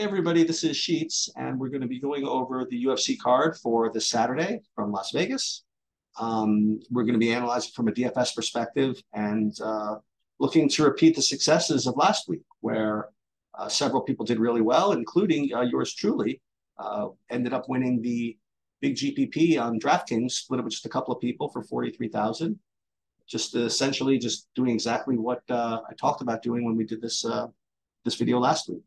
Everybody, this is Sheets, and we're going to be going over the UFC card for this Saturday from Las Vegas. Um, we're going to be analyzing from a DFS perspective and uh, looking to repeat the successes of last week, where uh, several people did really well, including uh, yours truly. Uh, ended up winning the big GPP on DraftKings, split it with just a couple of people for forty-three thousand. Just essentially just doing exactly what uh, I talked about doing when we did this uh, this video last week.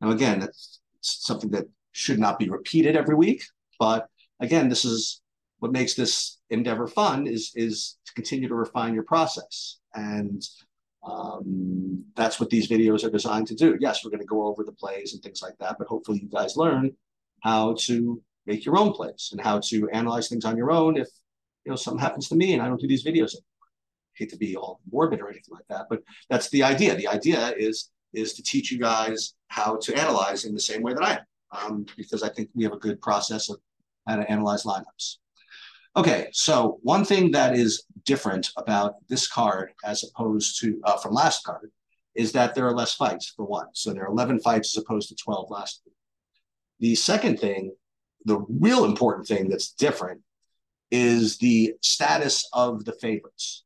Now, again, that's something that should not be repeated every week, but again, this is what makes this endeavor fun is is to continue to refine your process, and um, that's what these videos are designed to do. Yes, we're going to go over the plays and things like that, but hopefully, you guys learn how to make your own plays and how to analyze things on your own. If you know something happens to me and I don't do these videos anymore, I hate to be all morbid or anything like that, but that's the idea. The idea is is to teach you guys how to analyze in the same way that I am, um, because I think we have a good process of how to analyze lineups. Okay, so one thing that is different about this card as opposed to uh, from last card is that there are less fights for one. So there are 11 fights as opposed to 12 last week. The second thing, the real important thing that's different is the status of the favorites.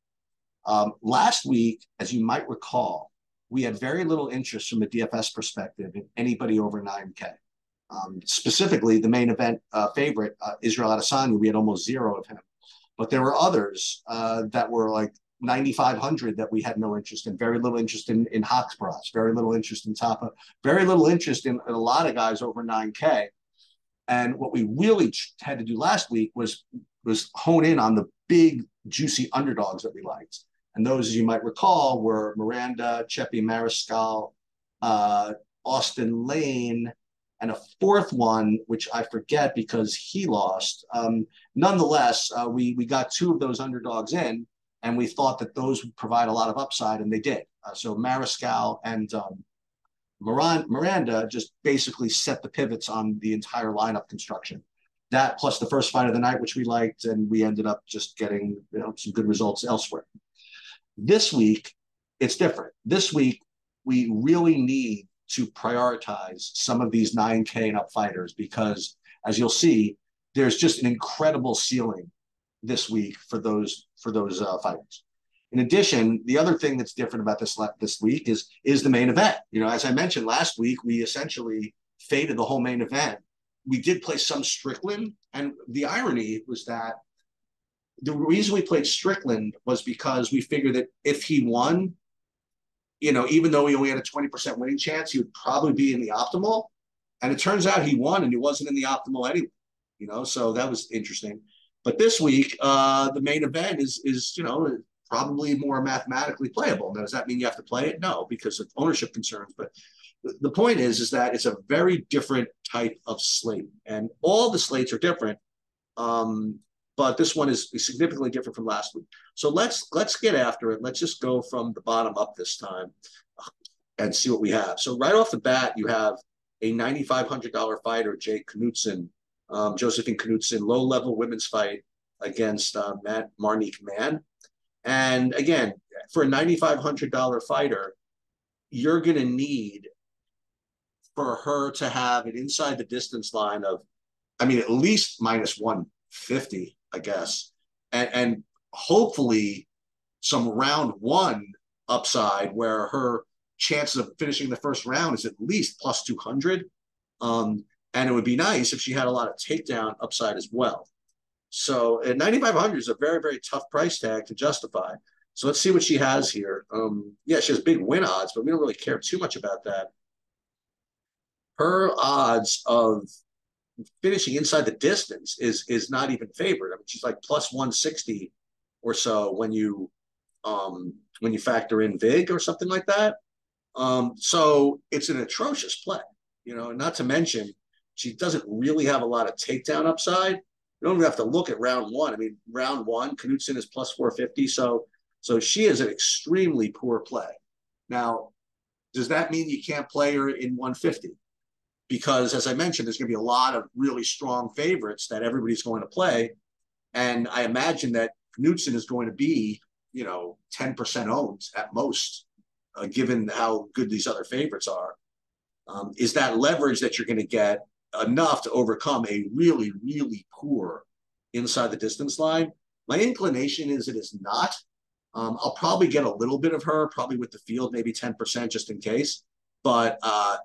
Um, last week, as you might recall, we had very little interest from a DFS perspective in anybody over 9K. Um, specifically, the main event uh, favorite, uh, Israel Adesanya, we had almost zero of him. But there were others uh, that were like 9,500 that we had no interest in, very little interest in, in Haqparast, very little interest in Tafa, very little interest in, in a lot of guys over 9K. And what we really had to do last week was was hone in on the big, juicy underdogs that we liked. And those, as you might recall, were Miranda, Chepe Mariscal, uh, Austen Lane, and a fourth one, which I forget because he lost. Um, nonetheless, uh, we we got two of those underdogs in, and we thought that those would provide a lot of upside, and they did. Uh, so Mariscal and um, Miranda just basically set the pivots on the entire lineup construction. That plus the first fight of the night, which we liked, and we ended up just getting you know, some good results elsewhere. This week, it's different. This week, we really need to prioritize some of these 9K and up fighters because, as you'll see, there's just an incredible ceiling this week for those for those uh, fighters. In addition, the other thing that's different about this this week is is the main event. You know, as I mentioned last week, we essentially faded the whole main event. We did play some Strickland, and the irony was that the reason we played Strickland was because we figured that if he won, you know, even though he only had a 20% winning chance, he would probably be in the optimal. And it turns out he won and he wasn't in the optimal anyway, you know, so that was interesting. But this week, uh, the main event is, is, you know, probably more mathematically playable. Now, does that mean you have to play it? No, because of ownership concerns. But the point is, is that it's a very different type of slate and all the slates are different. Um, but this one is significantly different from last week. So let's let's get after it. Let's just go from the bottom up this time and see what we have. So right off the bat, you have a $9,500 fighter, Jake Knutsson, um, Josefine Knutsson, low-level women's fight against uh, Matt Marnic Mann. And again, for a $9,500 fighter, you're going to need for her to have an inside the distance line of, I mean, at least minus 150 I guess, and, and hopefully some round one upside where her chances of finishing the first round is at least plus 200. Um, and it would be nice if she had a lot of takedown upside as well. So at 9,500 is a very, very tough price tag to justify. So let's see what she has here. Um, yeah, she has big win odds, but we don't really care too much about that. Her odds of finishing inside the distance is is not even favored. I mean, she's like plus 160 or so when you um when you factor in Vig or something like that. Um, so it's an atrocious play, you know, not to mention she doesn't really have a lot of takedown upside. You don't even have to look at round one. I mean, round one, Knutsson is plus 450. So so she is an extremely poor play. Now, does that mean you can't play her in 150? Because as I mentioned, there's going to be a lot of really strong favorites that everybody's going to play. And I imagine that Knutsson is going to be, you know, 10% owned at most, uh, given how good these other favorites are. Um, is that leverage that you're going to get enough to overcome a really, really poor inside the distance line? My inclination is it is not. Um, I'll probably get a little bit of her, probably with the field, maybe 10% just in case. But uh,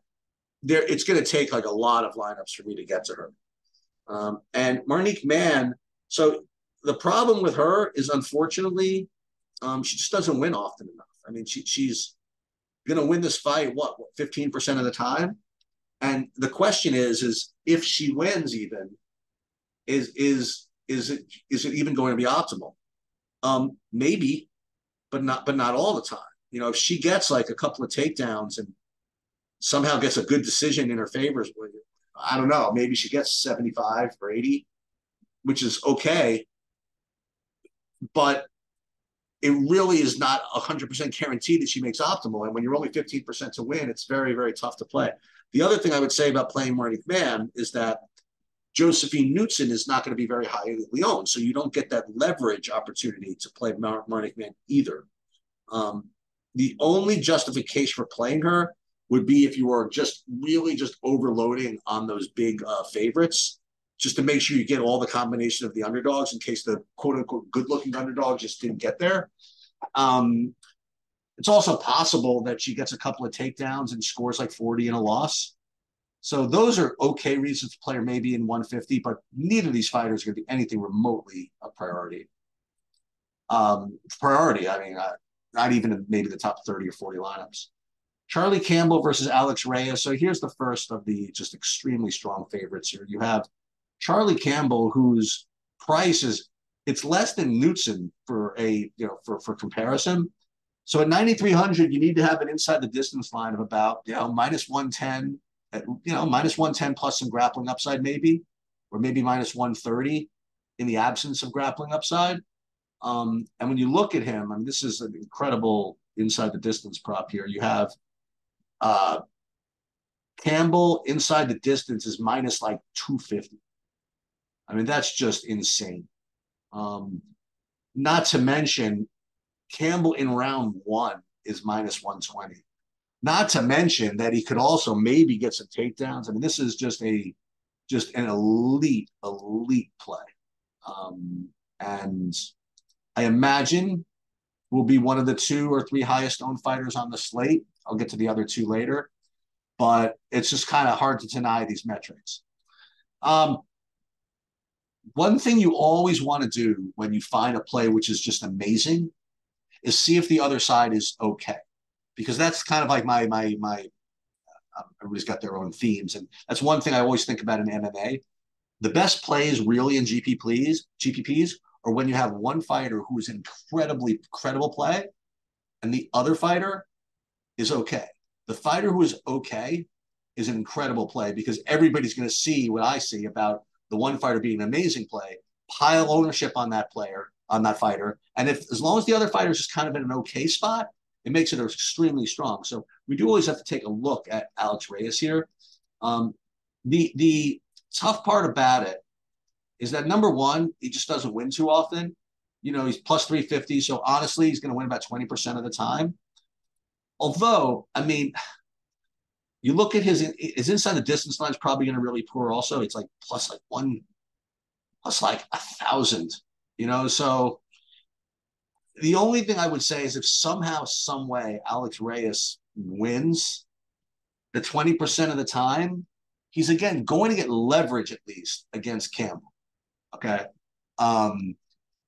there, it's going to take like a lot of lineups for me to get to her. Um, and Marnic Mann, so the problem with her is unfortunately, um, she just doesn't win often enough. I mean, she, she's going to win this fight, what, 15% of the time? And the question is, is if she wins even, is is is it is it even going to be optimal? Um, maybe, but not but not all the time. You know, if she gets like a couple of takedowns and somehow gets a good decision in her favor, I don't know, maybe she gets 75 or 80, which is okay. But it really is not 100% guaranteed that she makes optimal. And when you're only 15% to win, it's very, very tough to play. The other thing I would say about playing Marnic Mann is that Josefine Knutsson is not going to be very highly owned. So you don't get that leverage opportunity to play Mar- Marnic Mann either. Um, the only justification for playing her would be if you are just really just overloading on those big uh, favorites, just to make sure you get all the combination of the underdogs in case the quote unquote good looking underdog just didn't get there. Um, it's also possible that she gets a couple of takedowns and scores like 40 in a loss. So those are okay reasons to play her maybe in 150, but neither of these fighters are going to be anything remotely a priority. Um, priority, I mean, uh, not even maybe the top 30 or 40 lineups. Charlie Campbell versus Alex Reyes. So here's the first of the just extremely strong favorites here. You have Charlie Campbell, whose price is it's less than Knutsson for a you know for for comparison. So at 9,300, you need to have an inside the distance line of about you know minus 110, at, you know minus 110 plus some grappling upside maybe, or maybe minus 130 in the absence of grappling upside. Um, and when you look at him, I mean, this is an incredible inside the distance prop here. You have uh, Campbell inside the distance is minus like 250. I mean, that's just insane. Um, not to mention, Campbell in round one is minus 120. Not to mention that he could also maybe get some takedowns. I mean, this is just a just an elite, elite play. Um, and I imagine will be one of the two or three highest owned fighters on the slate. I'll get to the other two later, but it's just kind of hard to deny these metrics. Um, one thing you always want to do when you find a play which is just amazing is see if the other side is okay, because that's kind of like my my my. Uh, everybody's got their own themes, and that's one thing I always think about in MMA. The best plays really in GPPs, GPPs, are when you have one fighter who is incredibly credible play, and the other fighter is okay. The fighter who is okay is an incredible play because everybody's going to see what I see about the one fighter being an amazing play, pile ownership on that player, on that fighter. And if as long as the other fighter is just kind of in an okay spot, it makes it extremely strong. So we do always have to take a look at Alex Reyes here. Um, the the tough part about it is that number one, he just doesn't win too often. You know, he's plus 350. So honestly, he's going to win about 20% of the time. Although, I mean, you look at his his inside the distance line is probably going to really poor. Also, it's like plus like one, plus like a thousand. You know, so the only thing I would say is if somehow, some way, Alex Reyes wins the twenty percent of the time, he's again going to get leverage at least against Campbell. Okay. Um,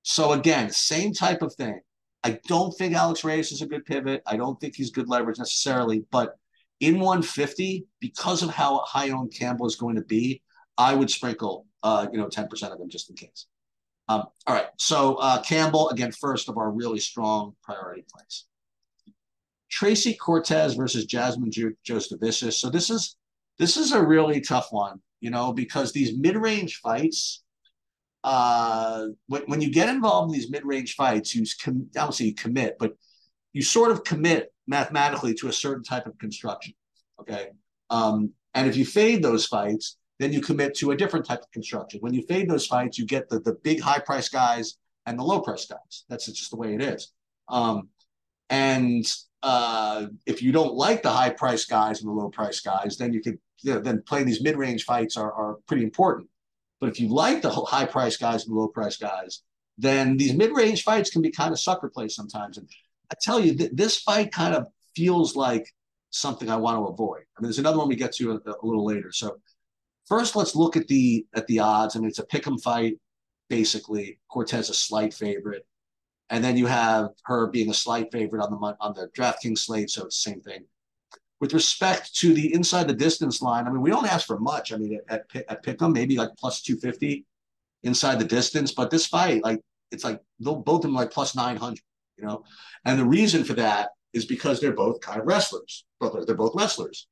so again, same type of thing. I don't think Alex Reyes is a good pivot. I don't think he's good leverage necessarily, but in 150, because of how high owned Campbell is going to be, I would sprinkle, uh, you know, 10% of them just in case. Um, all right. So uh, Campbell, again, first of our really strong priority plays. Tracy Cortez versus Jasmine jo-. So this is this is a really tough one, you know, because these mid-range fights, uh, when, when you get involved in these mid-range fights, you com- I don't say you commit, but you sort of commit mathematically to a certain type of construction. Okay. Um, and if you fade those fights, then you commit to a different type of construction. When you fade those fights, you get the, the big high price guys and the low price guys. That's just the way it is. Um, and uh, if you don't like the high price guys and the low price guys, then you could you know, then playing these mid range fights are, are pretty important. But if you like the high price guys and low price guys, then these mid range fights can be kind of sucker plays sometimes. And I tell you, th- this fight kind of feels like something I want to avoid. I mean, there's another one we get to a, a little later. So first, let's look at the at the odds. I mean, it's a pick'em fight, basically. Cortez a slight favorite, and then you have her being a slight favorite on the on the DraftKings slate. So it's the same thing. With respect to the inside the distance line, I mean, we don't ask for much. I mean, at at pick'em, maybe like plus two fifty inside the distance, but this fight, like, it's like both of them like plus nine hundred. You know, and the reason for that is because they're both kind of wrestlers. They're both wrestlers.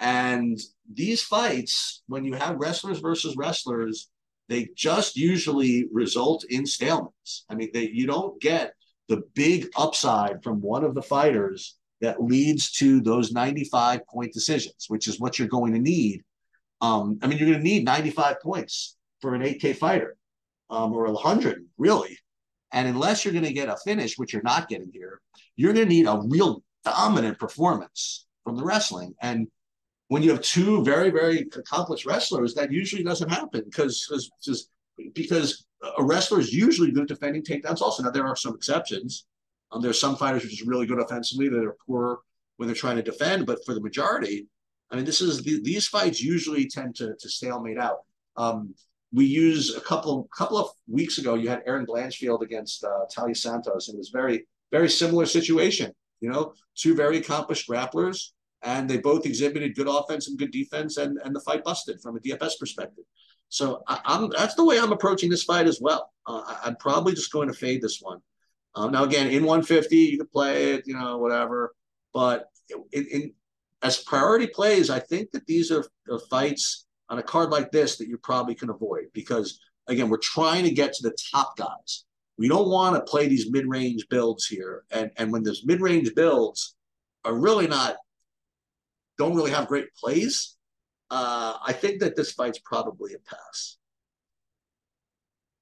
And these fights, when you have wrestlers versus wrestlers, they just usually result in stalemates. I mean, they, you don't get the big upside from one of the fighters that leads to those 95 point decisions, which is what you're going to need. Um, I mean, you're going to need 95 points for an 8K fighter um, or 100, really. And unless you're going to get a finish, which you're not getting here, you're going to need a real dominant performance from the wrestling. And when you have two very, very accomplished wrestlers, that usually doesn't happen because because because a wrestler is usually good at defending takedowns. Also, now there are some exceptions. Um, there are some fighters who are just really good offensively that are poor when they're trying to defend. But for the majority, I mean, this is the, these fights usually tend to to stalemate out. Um, we use a couple couple of weeks ago. You had Erin Blanchfield against uh, Taila Santos, and it was very very similar situation. You know, two very accomplished grapplers, and they both exhibited good offense and good defense, and and the fight busted from a DFS perspective. So I, am that's the way I'm approaching this fight as well. Uh, I, am probably just going to fade this one. Um, now again, in 150, you can play it, you know, whatever. But in, in as priority plays, I think that these are, are fights on a card like this that you probably can avoid because again, we're trying to get to the top guys. We don't want to play these mid-range builds here. And and when those mid-range builds are really not don't really have great plays, uh, I think that this fight's probably a pass.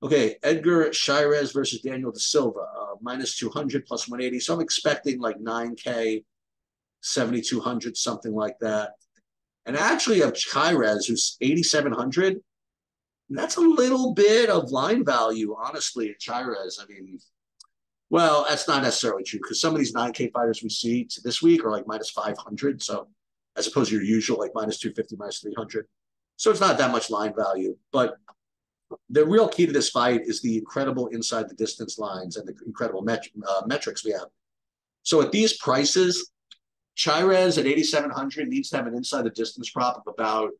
Okay, Edgar Chairez versus Daniel De Silva, uh, minus 200 plus 180. So I'm expecting like 9K, 7,200, something like that. And actually, of Chairez, who's 8,700, that's a little bit of line value, honestly, at Chairez. I mean, well, that's not necessarily true because some of these 9K fighters we see to this week are like minus 500. So, as opposed to your usual like minus 250, minus 300. So, it's not that much line value. But the real key to this fight is the incredible inside the distance lines and the incredible met- uh, metrics we have. So, at these prices, Chairez at 8,700 needs to have an inside the distance prop of about,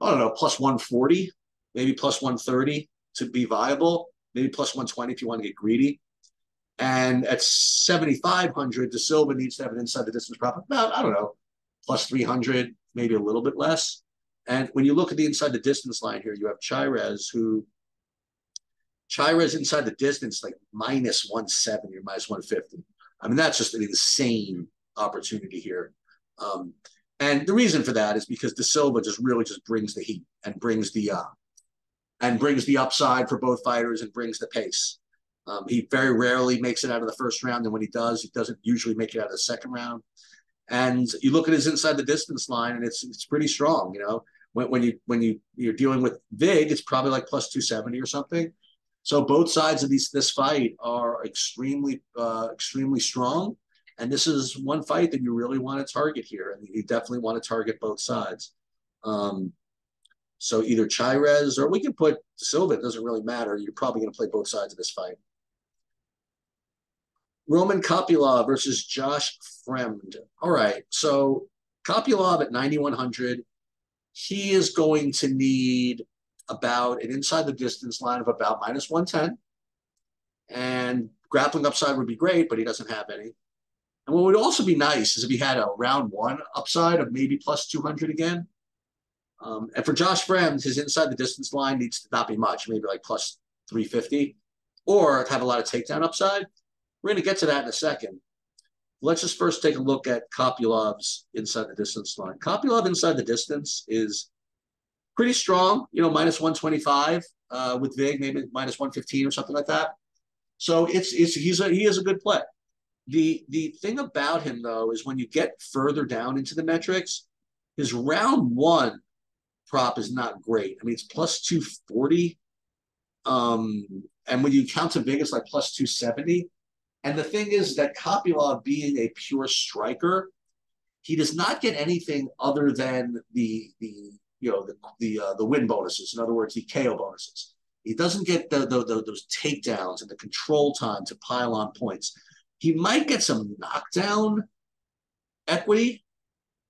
I don't know, plus 140, maybe plus 130 to be viable, maybe plus 120 if you want to get greedy. And at 7,500, Da Silva needs to have an inside the distance prop of about, I don't know, plus 300, maybe a little bit less. And when you look at the inside the distance line here, you have Chairez, who Chairez inside the distance, like minus 170 or minus 150. I mean, that's just an insane opportunity here. Um, and the reason for that is because Da Silva just really just brings the heat and brings the uh, and brings the upside for both fighters and brings the pace. Um, he very rarely makes it out of the first round, and when he does, he doesn't usually make it out of the second round. And you look at his inside the distance line, and it's it's pretty strong. You know, when, when you when you you're dealing with Vig, it's probably like plus two seventy or something. So both sides of these this fight are extremely uh, extremely strong. And this is one fight that you really want to target here. And you definitely want to target both sides. Um, so either Chairez or we can put Silva, it doesn't really matter. You're probably going to play both sides of this fight. Roman Kopylov versus Josh Fremd. All right. So Kopylov at 9,100. He is going to need about an inside the distance line of about minus 110. And grappling upside would be great, but he doesn't have any. And what would also be nice is if he had a round one upside of maybe plus 200 again. Um, and for Josh Fremd, his inside the distance line needs to not be much, maybe like plus 350, or have a lot of takedown upside. We're going to get to that in a second. Let's just first take a look at Kopylov's inside the distance line. Kopylov inside the distance is pretty strong, you know, minus 125 uh, with Vig, maybe minus 115 or something like that. So it's it's he's a he is a good play. The the thing about him though is when you get further down into the metrics, his round one prop is not great. I mean, it's plus 240. Um, and when you count to Vegas like plus 270. And the thing is that Kopylov being a pure striker, he does not get anything other than the the you know the the uh, the win bonuses. In other words, the KO bonuses. He doesn't get the, the, the, those takedowns and the control time to pile on points. He might get some knockdown equity,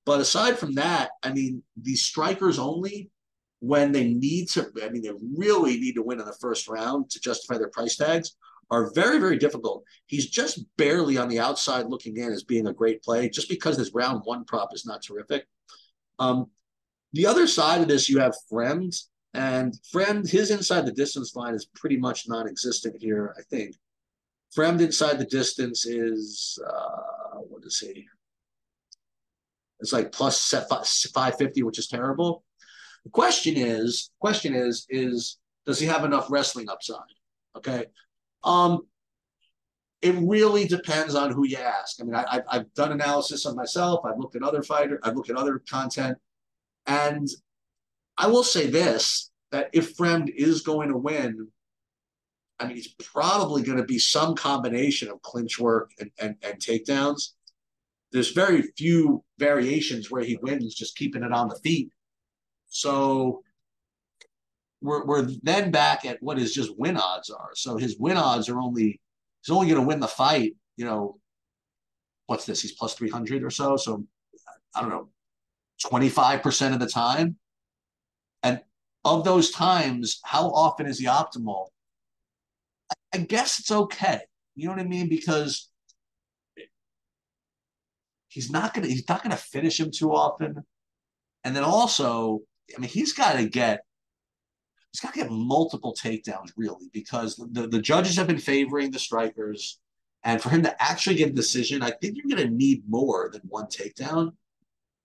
but aside from that, I mean, these strikers only when they need to, I mean, they really need to win in the first round to justify their price tags are very, very difficult. He's just barely on the outside looking in as being a great play, just because this round one prop is not terrific. Um, the other side of this, you have Fremd, and Fremd, his inside the distance line is pretty much non existent here, I think. Fremd inside the distance is, uh, what is he? It's like plus 550, which is terrible. The question is, question is, is does he have enough wrestling upside? Okay. Um, it really depends on who you ask. I mean, I, have done analysis on myself. I've looked at other fighters. I've looked at other content, and I will say this: that if Fremd is going to win, I mean, he's probably going to be some combination of clinch work and, and, and takedowns. There's very few variations where he wins just keeping it on the feet. So we're, we're then back at what his just win odds are. So his win odds are only he's only going to win the fight. You know, what's this? He's plus three hundred or so. So I don't know, twenty five percent of the time. And of those times, how often is he optimal? I guess it's okay. You know what I mean? Because he's not gonna he's not gonna finish him too often. And then also, I mean, he's got to get he's got to get multiple takedowns really because the, the judges have been favoring the strikers. And for him to actually get a decision, I think you're going to need more than one takedown.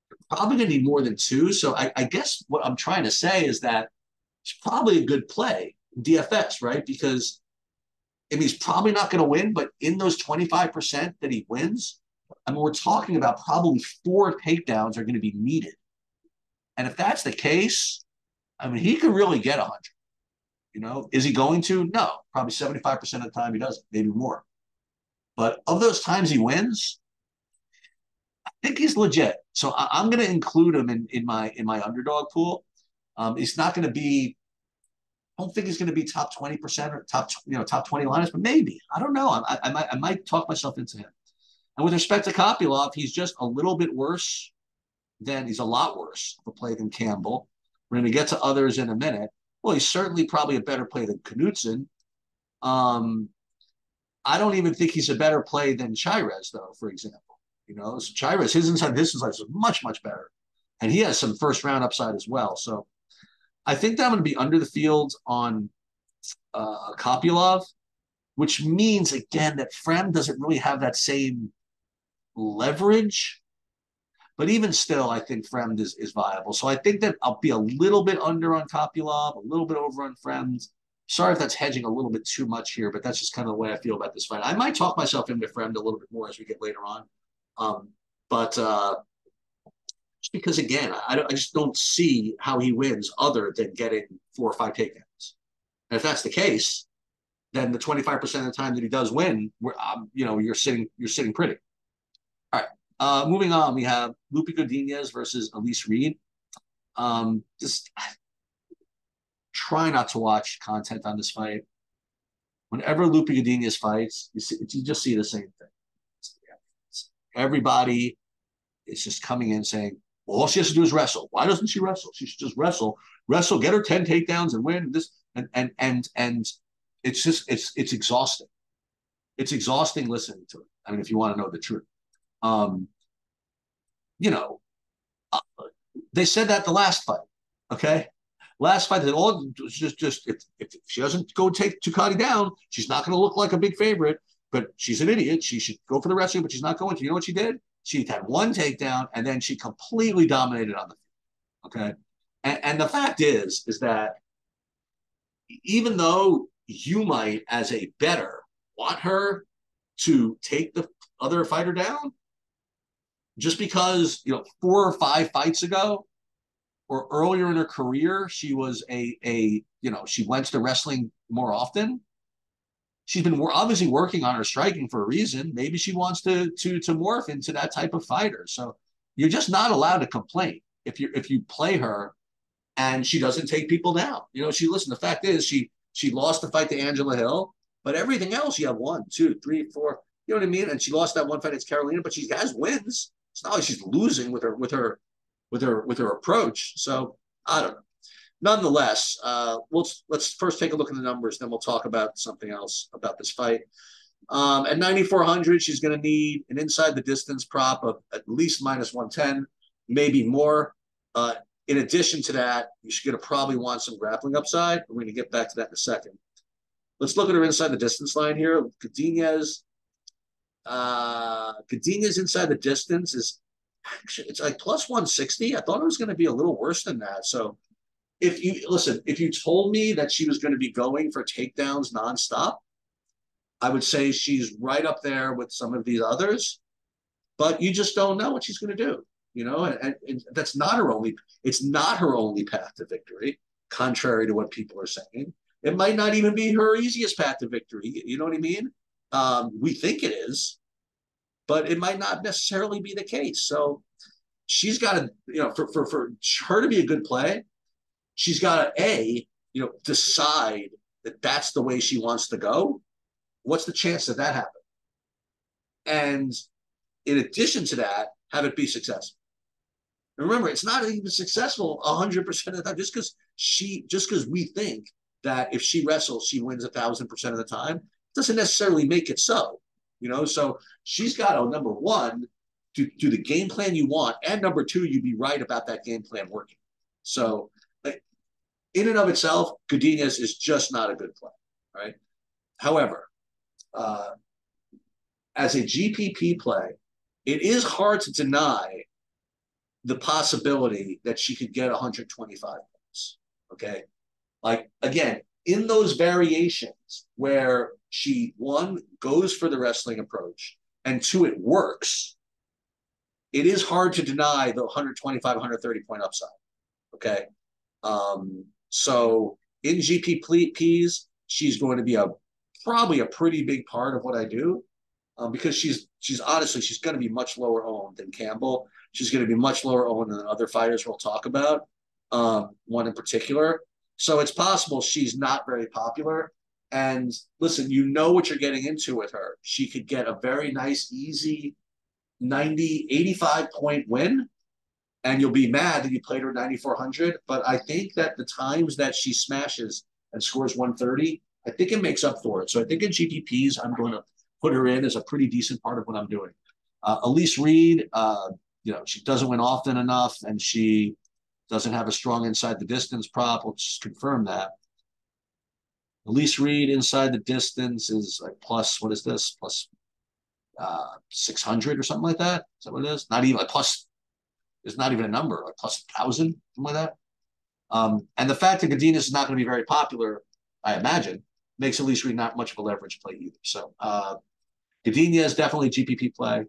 You're probably going to need more than two. So I, I guess what I'm trying to say is that it's probably a good play, DFS, right? Because I mean, he's probably not going to win, but in those 25% that he wins, I mean, we're talking about probably four takedowns are going to be needed. And if that's the case, I mean, he could really get 100. You know, is he going to? No, probably 75% of the time he doesn't, maybe more. But of those times he wins, I think he's legit. So I, am going to include him in, in my in my underdog pool. Um, he's not going to be. I don't think he's going to be top 20% or top you know top 20 liners, but maybe I don't know. I, I might I might talk myself into him. And with respect to Kopylov, he's just a little bit worse than he's a lot worse of a play than Campbell. We're going to get to others in a minute. Well, he's certainly probably a better play than Knutsson. Um, I don't even think he's a better play than Chairez, though, for example. You know, so Chairez, his inside distance life is much, much better. And he has some first round upside as well. So I think that I'm going to be under the field on uh, Kopylov, which means, again, that Fremd doesn't really have that same leverage but even still, I think Fremd is, is viable. So I think that I'll be a little bit under on Kopylov, a little bit over on Fremd. Sorry if that's hedging a little bit too much here, but that's just kind of the way I feel about this fight. I might talk myself into Fremd a little bit more as we get later on. Um, but uh, just because, again, I, I just don't see how he wins other than getting four or five takedowns. And if that's the case, then the 25% of the time that he does win, um, you know, you're sitting, you're sitting pretty. Uh, moving on, we have Loopy Godinez versus Elise Reed. Um, just try not to watch content on this fight. Whenever Loopy Godinez fights, you, see, you just see the same thing. Everybody is just coming in saying, well, all she has to do is wrestle. Why doesn't she wrestle? She should just wrestle, wrestle, get her 10 takedowns and win this. And and and and it's just it's it's exhausting. It's exhausting listening to it. I mean, if you want to know the truth. Um, you know, uh, they said that the last fight. Okay, last fight that all just just if, if she doesn't go take Ducote down, she's not going to look like a big favorite. But she's an idiot. She should go for the wrestling, but she's not going to. You know what she did? She had one takedown and then she completely dominated on the field. Okay, and, and the fact is, is that even though you might, as a better, want her to take the other fighter down just because you know four or five fights ago or earlier in her career she was a a you know she went to wrestling more often. She's been obviously working on her striking for a reason. Maybe she wants to to to morph into that type of fighter. So you're just not allowed to complain if you if you play her and she doesn't take people down. You know she listen the fact is she she lost the fight to angela hill but everything else you have one two three four you know what i mean? And she lost that one fight against carolina but she has wins it's not like she's losing with her with her with her with her approach. So I don't know. Nonetheless, uh, let's let's first take a look at the numbers, then we'll talk about something else about this fight. Um, at 9,400, she's going to need an inside the distance prop of at least minus 110, maybe more. Uh, in addition to that, you're going to probably want some grappling upside. We're going to get back to that in a second. Let's look at her inside the distance line here. Godinez, uh, Godinez inside the distance is actually it's like plus 160. I thought it was going to be a little worse than that. So if you listen, if you told me that she was going to be going for takedowns nonstop, I would say she's right up there with some of these others. But you just don't know what she's going to do, you know, and, and that's not her only. It's not her only path to victory, contrary to what people are saying. It might not even be her easiest path to victory. You know what I mean? Um, we think it is, but it might not necessarily be the case. So she's got to, you know, for, for, for her to be a good play, she's got to, A, you know, decide that that's the way she wants to go. What's the chance that that happens? And in addition to that, have it be successful. Remember, it's not even successful 100% of the time. Just because she, just because we think that if she wrestles, she wins a thousand percent of the time, doesn't necessarily make it so. You know, so she's got to number one, do, do the game plan you want, and number two, you'd be right about that game plan working. So, in and of itself, Godinez is just not a good play, right? However, uh, as a GPP play, it is hard to deny the possibility that she could get 125 points. Okay. Like, again, in those variations where she one goes for the wrestling approach and two it works. It is hard to deny the 125 130 point upside okay? Um, so in gpps she's going to be a probably a pretty big part of what i do um, because she's she's honestly she's going to be much lower owned than campbell. She's going to be much lower owned than other fighters we'll talk about um, one in particular. So it's possible she's not very popular and listen, you know what you're getting into with her. She could get a very nice, easy 90, 85 point win. And you'll be mad that you played her 9,400. But I think that the times that she smashes and scores 130, I think it makes up for it. So I think in GPPs, I'm going to put her in as a pretty decent part of what I'm doing. Uh, Elise Reed, uh, you know, she doesn't win often enough and she doesn't have a strong inside the distance prop. Let's just confirm that. Elise Reed inside the distance is like plus, what is this? Plus uh, 600 or something like that. Is that what it is? Not even like plus, it's not even a number, like plus 1,000, something like that. Um, and the fact that Godinez is not going to be very popular, I imagine, makes Elise Reed not much of a leverage play either. So uh, is definitely GPP play.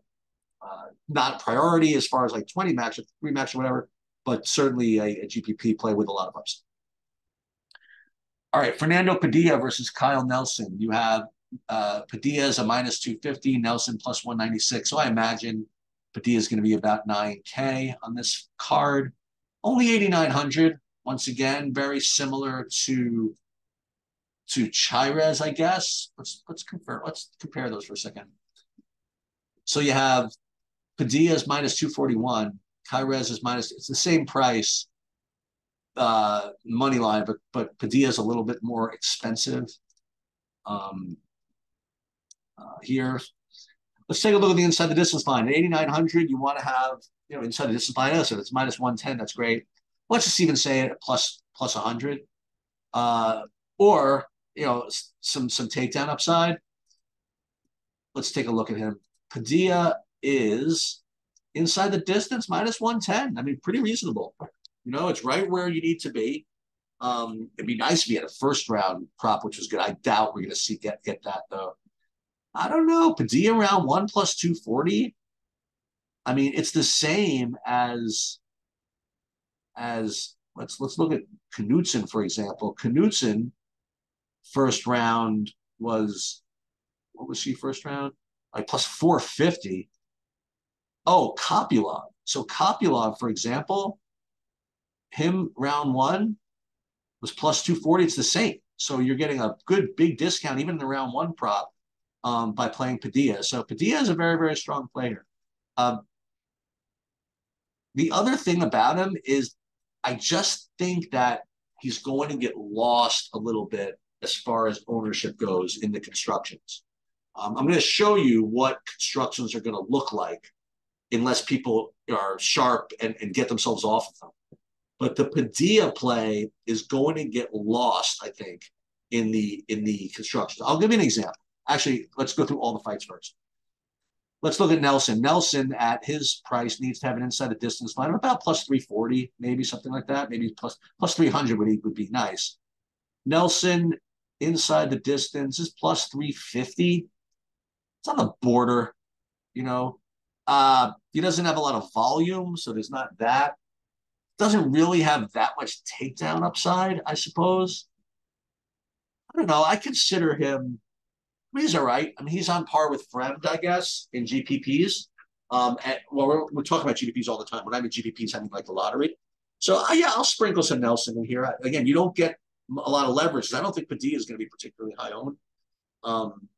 Uh, not priority as far as like 20 match, three match or whatever, but certainly a, a GPP play with a lot of upside. All right, Fernando Padilla versus Kyle Nelson. You have uh, Padilla is a minus 250, Nelson plus 196. So I imagine Padilla is going to be about 9K on this card. Only 8,900. Once again, very similar to to Chairez, I guess. Let's let's compare let's compare those for a second. So you have Padilla's minus 241, Chairez is minus, it's the same price uh, money line, but but Padilla is a little bit more expensive. Um, uh, here, let's take a look at the inside the distance line. At 8,900, you want to have you know inside the distance line. So it's minus 110. That's great. Let's just even say it plus plus 100, uh, or you know some some takedown upside. Let's take a look at him. Padilla is inside the distance minus 110. I mean, pretty reasonable. You know, it's right where you need to be. Um, it'd be nice if you had a first round prop, which was good. I doubt we're going to see get get that though. I don't know. Padilla round one plus 240. I mean, it's the same as as let's let's look at Knutsson, for example. Knutsson first round was what was she first round? Like plus 450. Oh, Kopylov. So Kopylov, for example, him round one was plus 240. It's the same. So you're getting a good big discount even in the round one prop um, by playing Padilla. So Padilla is a very, very strong player. Um, the other thing about him is I just think that he's going to get lost a little bit as far as ownership goes in the constructions. Um, I'm going to show you what constructions are going to look like unless people are sharp and, and get themselves off of them. But the Padilla play is going to get lost, I think, in the in the construction. I'll give you an example. Actually, let's go through all the fights first. Let's look at Nelson. Nelson at his price needs to have an inside the distance line of about plus 340, maybe something like that. Maybe plus plus 300 would, would be nice. Nelson inside the distance is plus 350. It's on the border, you know. Uh, he doesn't have a lot of volume, so there's not that. Doesn't really have that much takedown upside, I suppose. I don't know. I consider him mean, he's all right. I mean, he's on par with Fremd, I guess, in GPPs. Um, and well, we're, we're talking about GPPs all the time. When I mean GPPs, I mean like the lottery. So uh, yeah, I'll sprinkle some Nelson in here. Again, you don't get a lot of leverage. I don't think Padilla is going to be particularly high owned. Um,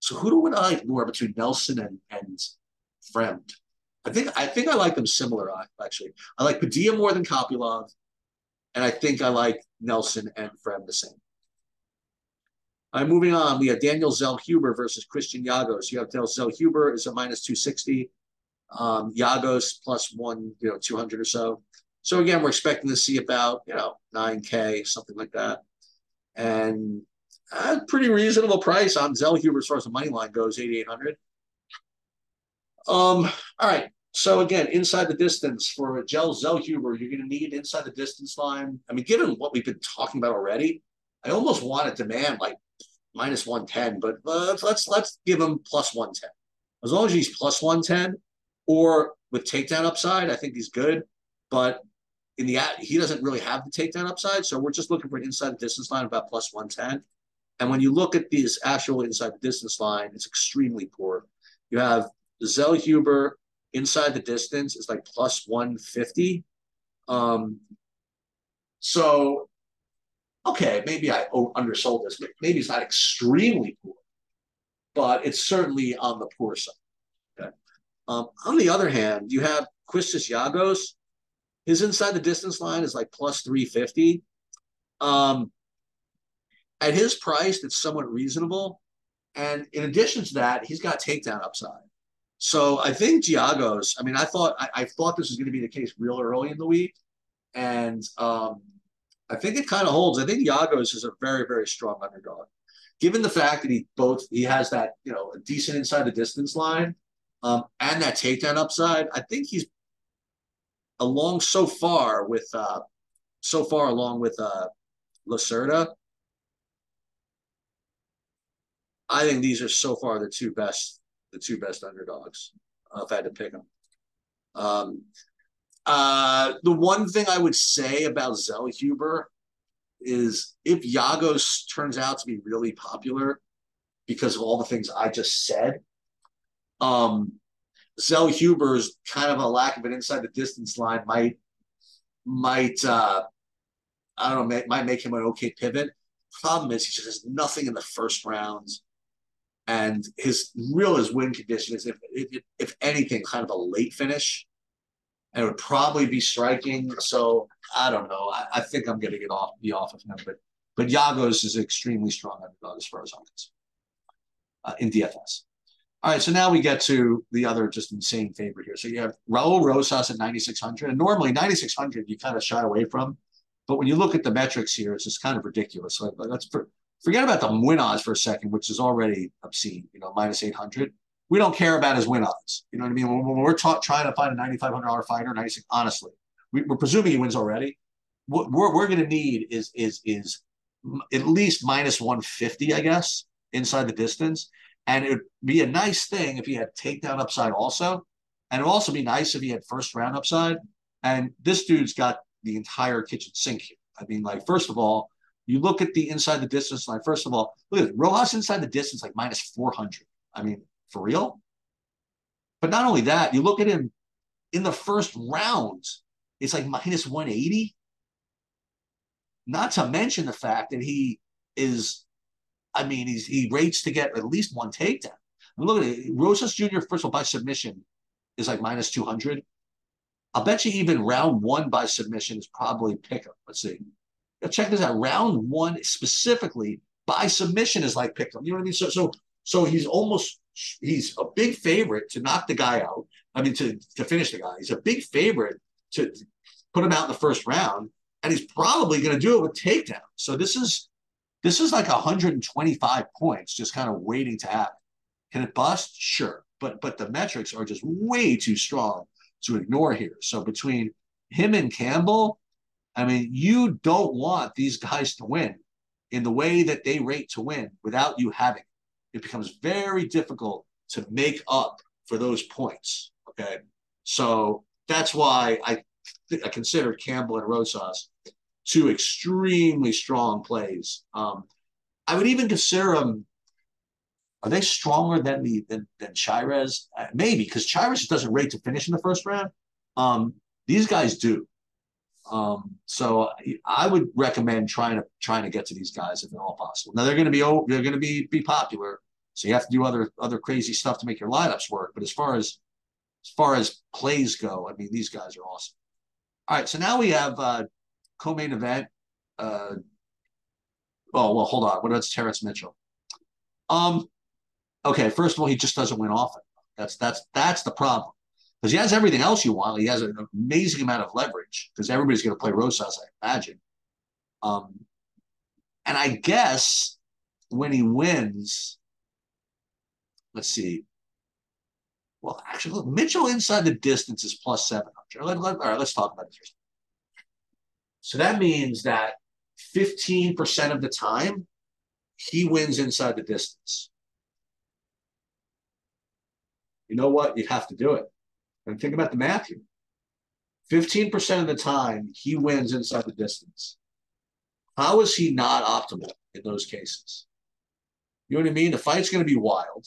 so who do I like more between Nelson and and Fremd? I think I think I like them similar. Actually, I like Padilla more than Kopylov, and I think I like Nelson and Fremd the same. All right, moving on, we have Daniel Zellhuber versus Christos Giagos. You have Daniel Zellhuber is a minus 260, um, Giagos plus one, you know, 200 or so. So again, we're expecting to see about, you know, 9K, something like that. And a pretty reasonable price on Zellhuber as far as the money line goes, 8,800. Um, all right. So again, inside the distance for a Gel Zellhuber, you're going to need inside the distance line. I mean, given what we've been talking about already, I almost want to demand like minus 110, but let's let's let's give him plus 110. As long as he's plus 110 or with takedown upside, I think he's good. But in the he doesn't really have the takedown upside, so we're just looking for an inside the distance line about plus 110. And when you look at these actual inside the distance line, it's extremely poor. You have Zellhuber inside the distance is like plus 150. Um, so okay, maybe I undersold this. Maybe it's not extremely poor, but it's certainly on the poor side. Um, on the other hand, you have Christos Giagos. His inside the distance line is like plus 350. Um, at his price, it's somewhat reasonable. And in addition to that, he's got takedown upside. So I think Giagos, I mean, I thought I, I thought this was going to be the case real early in the week. And um, I think it kind of holds. I think Giagos is a very, very strong underdog. Given the fact that he both he has that, you know, a decent inside the distance line um, and that takedown upside, I think he's along so far with uh so far along with uh Lacerda. I think these are so far the two best the two best underdogs. Uh, if I had to pick them. Um, uh, the one thing I would say about Zellhuber is if Giagos turns out to be really popular because of all the things I just said, um, Zellhuber's kind of a lack of an inside the distance line might might uh, I don't know might make him an okay pivot. Problem is he just has nothing in the first rounds, and his real his win condition is if if, if anything kind of a late finish and it would probably be striking. So I don't know. I, I think I'm going to get off be off of him, but but Giagos is extremely strong underdog as far as I'm concerned uh, in DFS. All right, so now we get to the other just insane favorite here. So you have Raul Rosas at 9,600, and normally 9,600 you kind of shy away from, but when you look at the metrics here, it's just kind of ridiculous. So let's forget about the win odds for a second, which is already obscene. You know, minus 800 we don't care about his win odds. You know what I mean? When, when we're ta- trying to find a $9,500 fighter, 96, honestly, we, are presuming he wins already. What we're, we're going to need is, is, is at least minus 150, I guess, inside the distance. And it would be a nice thing if he had takedown upside also. And it would also be nice if he had first round upside. And this dude's got the entire kitchen sink here. I mean, like, first of all, you look at the inside the distance line. First of all, look at it. Rosas inside the distance, like minus 400. I mean, for real? But not only that, you look at him in the first round, it's like minus 180. Not to mention the fact that he is, I mean, he's he rates to get at least one takedown. I mean, look at it. Rosas Jr., first of all, by submission is like minus 200. I'll bet you even round one by submission is probably pickup. Let's see. Now check this out. Round one specifically by submission is like pickup. You know what I mean? So so so he's almost he's a big favorite to knock the guy out. I mean to to finish the guy. He's a big favorite to put him out in the first round, and he's probably going to do it with takedown. So this is this is like 125 points, just kind of waiting to happen. Can it bust? Sure, but but the metrics are just way too strong to ignore here. So between him and Campbell, I mean, you don't want these guys to win in the way that they rate to win without you having it. Becomes very difficult to make up for those points. Okay. So that's why I, I consider Campbell and Rosas two extremely strong plays. Um, I would even consider them are they stronger than the than, than Chairez? Uh, maybe because Chairez doesn't rate to finish in the first round. Um, these guys do. Um, so I would recommend trying to trying to get to these guys if at all possible. Now they're going to be they're going to be be popular, so you have to do other other crazy stuff to make your lineups work. But as far as as far as plays go, I mean these guys are awesome. All right, so now we have uh, co-main event. Uh, oh well, hold on. What about Terrence Mitchell? Um, okay, first of all, he just doesn't win often. That's that's that's the problem because he has everything else you want. He has an amazing amount of leverage because everybody's going to play Rosas, I imagine. Um, and I guess when he wins, let's see. Well, actually, look, Mitchell inside the distance is plus 700. Let, let, all right, let's talk about this. So that means that 15% of the time, he wins inside the distance you know what? You have to do it. And think about the math here. 15% of the time, he wins inside the distance. How is he not optimal in those cases? You know what I mean? The fight's going to be wild.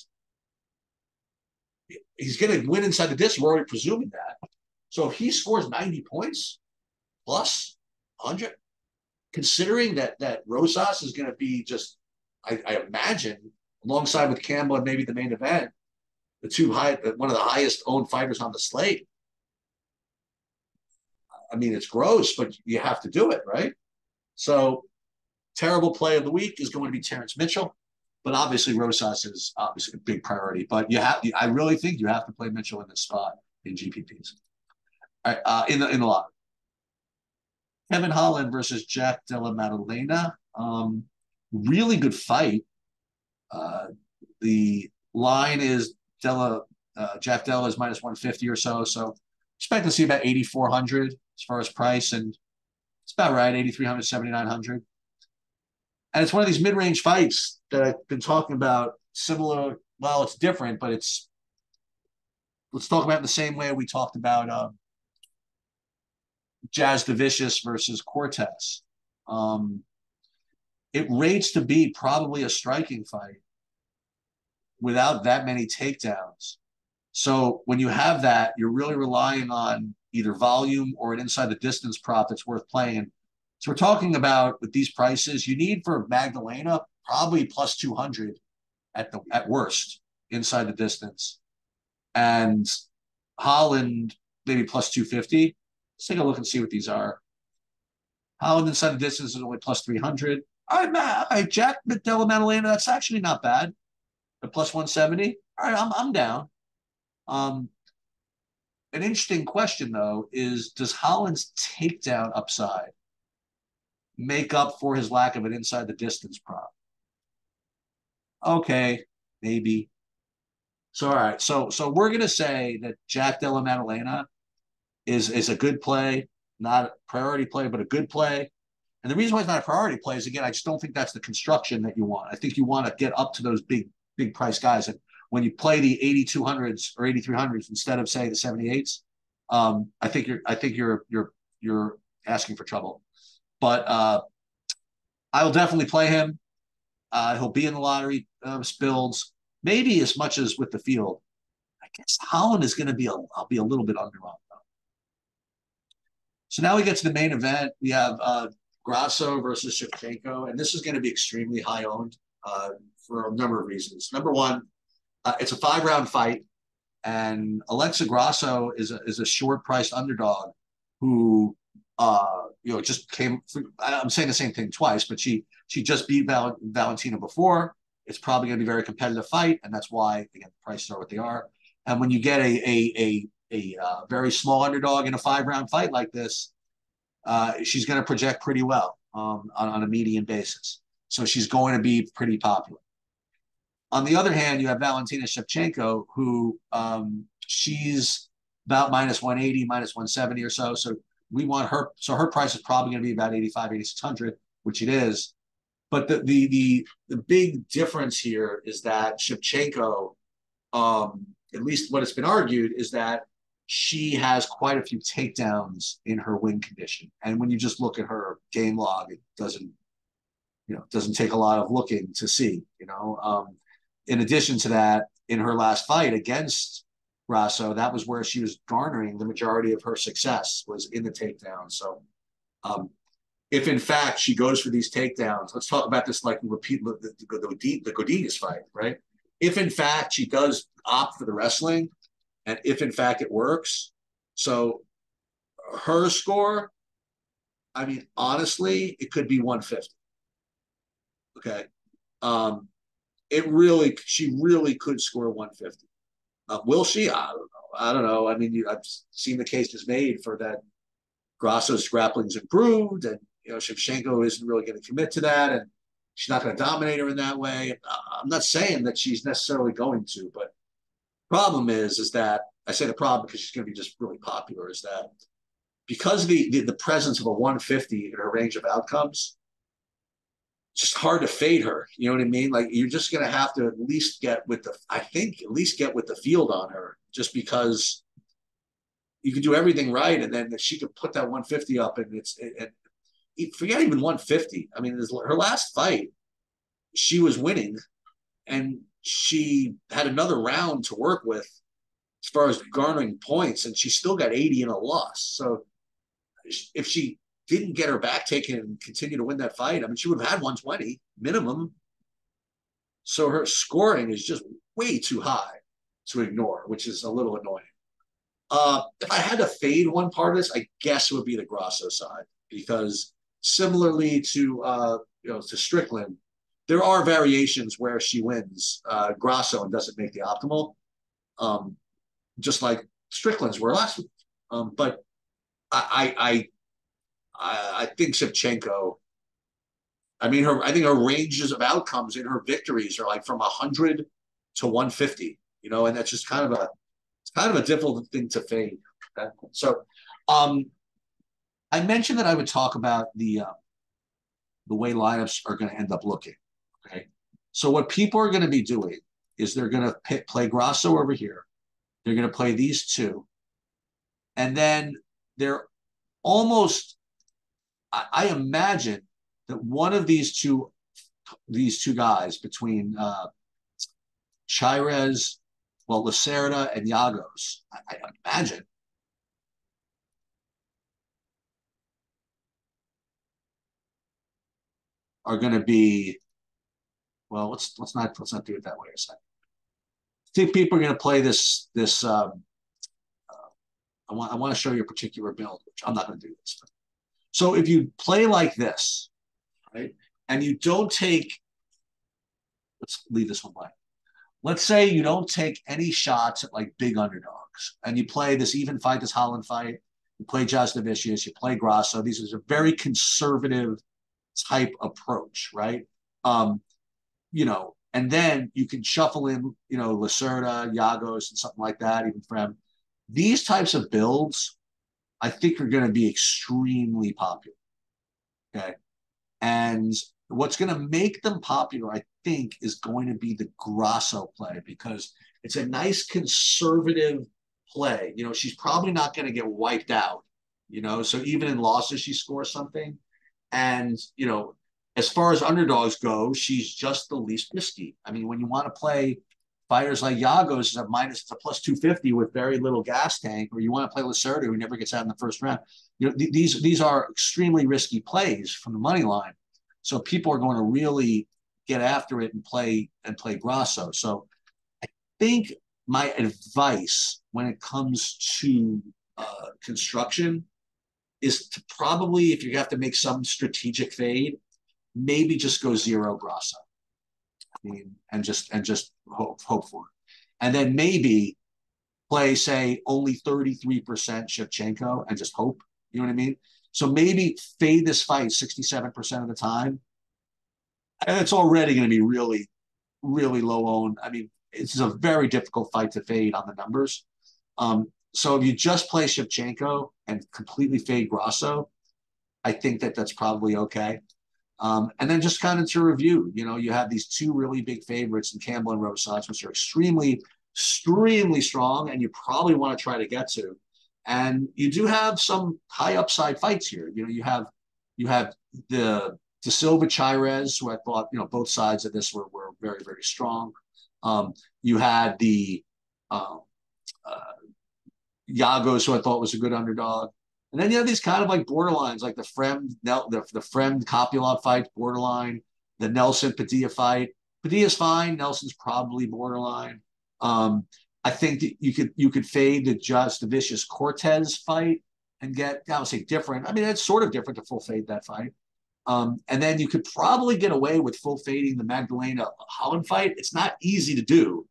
He's going to win inside the distance. We're already presuming that. So if he scores 90 points plus 100, considering that that Rosas is going to be just, I, I imagine, alongside with Campbell and maybe the main event, the two high, one of the highest owned fighters on the slate. I mean, it's gross, but you have to do it, right? So, terrible play of the week is going to be Terrence Mitchell, but obviously Rosas is obviously a big priority. But you have, I really think you have to play Mitchell in this spot in GPPs. All right, uh, in the in the lot. Kevin Holland versus Jack Della Maddalena. Um, really good fight. Uh, the line is Della, uh, Jack Della is minus 150 or so. So expect to see about 8,400 as far as price. And it's about right 8,300, 7,900. And it's one of these mid range fights that I've been talking about. Similar, well, it's different, but it's, let's talk about the same way we talked about uh, Jasudavicius versus Cortez. Um, it rates to be probably a striking fight without that many takedowns. So when you have that, you're really relying on either volume or an inside the distance prop that's worth playing. So we're talking about with these prices, you need for Magdalena probably plus 200 at the at worst inside the distance. And Holland maybe plus 250. Let's take a look and see what these are. Holland inside the distance is only plus 300. All right, Matt, all right, Jack Della Maddalena, that's actually not bad at plus 170. All right, I'm, I'm down. Um, an interesting question, though, is does Holland's takedown upside make up for his lack of an inside the distance prop? Okay, maybe. So all right, so so we're gonna say that Jack Della Maddalena is is a good play, not a priority play, but a good play. And the reason why it's not a priority play is again, I just don't think that's the construction that you want. I think you want to get up to those big big price guys. And when you play the 8200s or 8300s instead of say the 78s, um, I think you're I think you're you're you're asking for trouble. But uh, I'll definitely play him. Uh, he'll be in the lottery uh, builds, maybe as much as with the field. I guess Holland is going to be a I'll be a little bit under on though. So now we get to the main event. We have uh, Grasso versus Shevchenko, and this is going to be extremely high owned uh, for a number of reasons. Number one, uh, it's a five round fight, and Alexa Grasso is a, is a short priced underdog who uh, you know just came. Through, I'm saying the same thing twice, but she she just beat Val, Valentina before. It's probably going to be a very competitive fight, and that's why again the prices are what they are. And when you get a a a, a uh, very small underdog in a five round fight like this, uh, she's going to project pretty well um, on, on a median basis. So she's going to be pretty popular. On the other hand, you have Valentina Shevchenko, who um, she's about minus 180, minus 170 or so. So we want her. So her price is probably going to be about 85, 8600, which it is. But the the the, the big difference here is that Shevchenko, um, at least what has been argued, is that she has quite a few takedowns in her win condition. And when you just look at her game log, it doesn't, you know, doesn't take a lot of looking to see, you know. Um, in addition to that, in her last fight against Grasso, that was where she was garnering the majority of her success was in the takedown. So um, if in fact she goes for these takedowns, let's talk about this like repeat the, the, the, the Godinez fight, right? If in fact she does opt for the wrestling, and if in fact it works. So her score, I mean, honestly, it could be 150. Okay. Um, it really, she really could score 150. Uh, will she? I don't know. I don't know. I mean, you, I've seen the case is made for that. Grasso's grappling's improved, and you know Shevchenko isn't really going to commit to that, and she's not going to dominate her in that way. I'm not saying that she's necessarily going to, but Problem is, is that I say the problem because she's going to be just really popular. Is that because the, the, the presence of a 150 in her range of outcomes, just hard to fade her. You know what I mean? Like you're just to have to at least get with the, I think at least get with the field on her, just because you could do everything right, and then she could put that 150 up, and it's and, forget even 150. I mean, her last fight, she was winning, and she had another round to work with as far as garnering points, and she still got 80 in a loss. So if she didn't get her back taken and continue to win that fight, I mean, she would have had 120 minimum. So her scoring is just way too high to ignore, which is a little annoying. Uh, if I had to fade one part of this, I guess it would be the Grasso side because similarly to uh, you know to Strickland, there are variations where she wins uh, Grasso and doesn't make the optimal, um, just like Strickland's were last week. Um, but I, I, I, I think Shevchenko. I mean, her. I think her ranges of outcomes in her victories are like from hundred to one fifty. You know, and that's just kind of a, it's kind of a difficult thing to fade. Okay? So, um, I mentioned that I would talk about the uh, the way lineups are going to end up looking. Okay. So what people are going to be doing is they're going to play Grasso over here. They're going to play these two. And then they're almost, I, imagine that one of these two, these two guys between uh, Chairez, well, Lacerda and Giagos, I, I imagine are going to be well, let's let's not let's not do it that way a second. I think people are going to play this this. Um, uh, I want I want to show you a particular build, which I'm not going to do this. But. So if you play like this, right, and you don't take, let's leave this one blank. Let's say you don't take any shots at like big underdogs, and you play this even fight, this Holland fight. You play Jasudavicius, you play Grasso. These is a very conservative type approach, right? Um, you know, and then you can shuffle in, you know, Lacerda, Giagos, and something like that, even Fremd. These types of builds, I think, are going to be extremely popular. Okay. And what's going to make them popular, I think is going to be the Grasso play because it's a nice conservative play. You know, she's probably not going to get wiped out. You know, so even in losses, she scores something. And you know, as far as underdogs go, she's just the least risky. I mean, when you want to play fighters like Giagos is a minus it's a plus 250 with very little gas tank, or you want to play Lacerda who never gets out in the first round. You know, th- these these are extremely risky plays from the money line. So people are going to really get after it and play and play Grasso. So I think my advice when it comes to uh, construction is to probably, if you have to make some strategic fade, maybe just go zero Grasso. Mean, and just and just hope hope for it. And then maybe play, say, only 33% Shevchenko and just hope. You know what I mean? So maybe fade this fight 67% of the time. And it's already going to be really, really low owned. I mean, it's a very difficult fight to fade on the numbers. Um, so if you just play Shevchenko and completely fade Grasso, I think that that's probably okay. Um, and then just kind of to review, you know, you have these two really big favorites in Campbell and Rosas, which are extremely, extremely strong, and you probably want to try to get to. And you do have some high upside fights here. You know, you have you have the De Silva Chairez, who I thought, you know, both sides of this were, were very, very strong. Um, you had the um, uh, Giagos, who I thought was a good underdog. And then you have these kind of like borderlines, like the Fremd, the, the Fremd Kopylov fight, borderline, the Nelson Padilla fight. Padilla's fine. Nelson's probably borderline. Um, I think that you could you could fade the Jasudavicius Cortez fight and get I would say different. I mean, it's sort of different to full fade that fight. Um, and then you could probably get away with full fading the Magdalena Holland fight. It's not easy to do,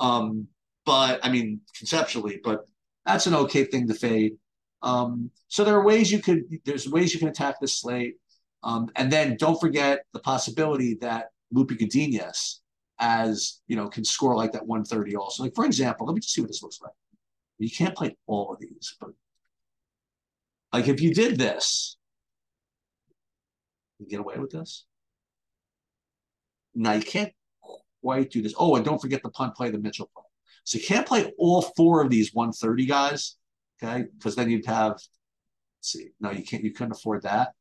um, but I mean conceptually, but that's an okay thing to fade. Um, so there are ways you could there's ways you can attack this slate. Um, and then don't forget the possibility that Loopy Godinez as you know can score like that 130 also. Like for example, let me just see what this looks like. You can't play all of these, but like if you did this, you get away with this. Now you can't quite do this. Oh, and don't forget the punt play, the Mitchell play. So you can't play all four of these 130 guys Okay, because then you'd have. see, no, you can't. You couldn't afford that,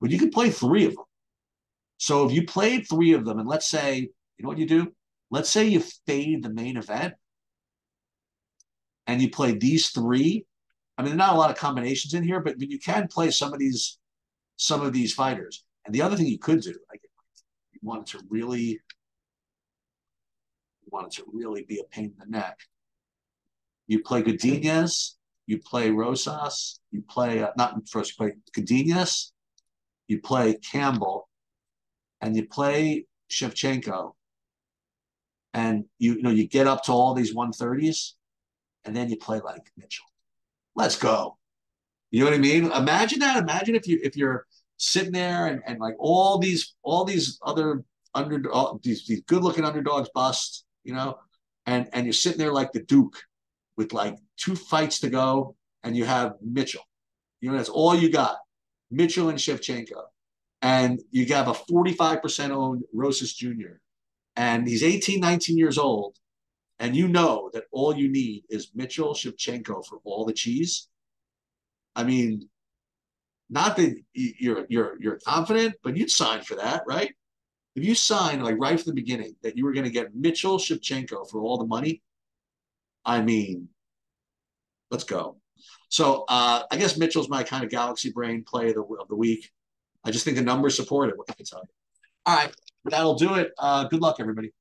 but you could play three of them. So if you played three of them, and let's say, you know what you do? Let's say you fade the main event, and you play these three. I mean, there's not a lot of combinations in here, but, you can play some of these, some of these fighters. And the other thing you could do, like, you wanted to really, wanted to really be a pain in the neck. You play Godinez, you play Rosas, you play, uh, not first, you play Godinez, you play Campbell, and you play Shevchenko. And you, you know, you get up to all these 130s, and then you play like Mitchell. Let's go. You know what I mean? Imagine that. Imagine if you if you're sitting there and, and like all these all these other under these, these good looking underdogs bust, you know, and and you're sitting there like the Duke with like two fights to go, and you have Mitchell. You know, that's all you got. Mitchell and Shevchenko. And you have a 45% owned Rosas Jr. And he's 18, 19 years old. And you know that all you need is Mitchell Shevchenko for all the cheese. I mean, not that you're you're you're confident, but you'd sign for that, right? If you signed like right from the beginning that you were going to get Mitchell Shevchenko for all the money, I mean, let's go. So uh, I guess Mitchell's my kind of galaxy brain play of the, of the week. I just think the numbers support it. What can I tell you? All right, that'll do it. Uh, good luck, everybody.